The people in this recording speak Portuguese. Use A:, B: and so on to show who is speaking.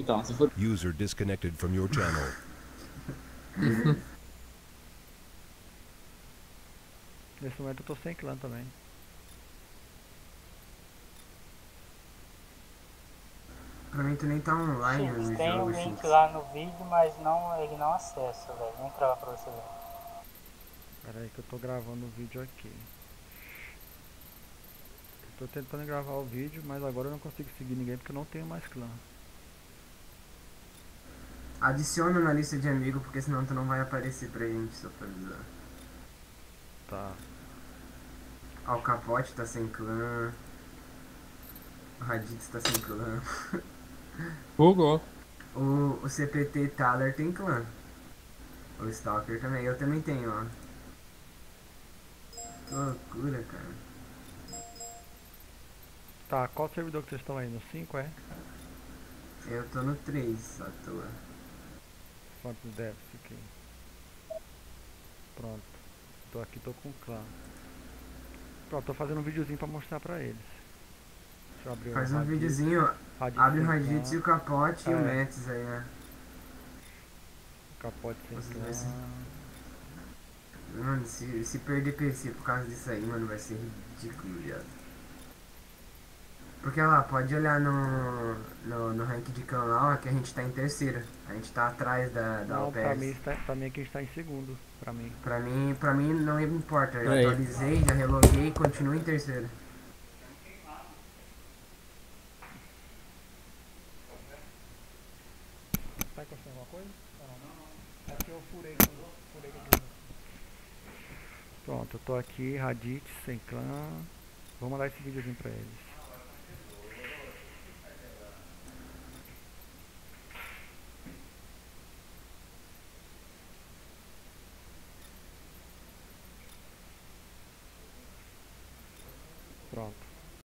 A: Então, se for.
B: User disconnected from your channel.
C: Nesse momento eu tô sem clã também.
D: Pra mim tu nem tá online
E: X,
D: no
E: tem o
D: jogo,
E: link
D: X.
E: lá no vídeo, mas não, ele não acessa, velho. Pra lá pra você ver.
C: Pera aí que eu tô gravando o vídeo aqui. Eu tô tentando gravar o vídeo, mas agora eu não consigo seguir ninguém porque eu não tenho mais clã.
D: Adiciona na lista de amigos, porque senão tu não vai aparecer pra gente, só pra avisar.
C: Tá.
D: Ó, o Capote tá sem clã. O Raditz tá sem clã.
A: Google.
D: O, o CPT Thaler tem clã. O Stalker também. Eu também tenho, ó. Que loucura, cara.
C: Tá, qual servidor que vocês estão aí? No 5 é?
D: Eu tô no 3 à toa.
C: Quantos déficits aqui? Pronto. Tô aqui, tô com o clã. Pronto, tô fazendo um videozinho pra mostrar pra eles. Deixa eu abrir o
D: Faz um videozinho, abre o Raditz e o Capote e o
C: É.
D: Mets aí, né?
C: Capote sem
D: ser- Mano, se, se perder PC por causa disso aí, mano, vai ser ridículo, viado. Porque lá, pode olhar no, no, no rank de clã lá, ó, que a gente tá em terceiro. A gente tá atrás da, da
C: Não, pra
D: OPS.
C: mim, está, pra mim aqui está em segundo. Pra mim.
D: Pra mim, pra mim não importa, eu já
A: Peraí.
D: atualizei, já reloguei e continuo em terceiro.
C: Tá encostando alguma coisa? Não, não. Aqui eu furei, furei aqui. Pronto, eu tô aqui, Raditz, sem clã. Vou mandar esse videozinho pra eles. Pronto.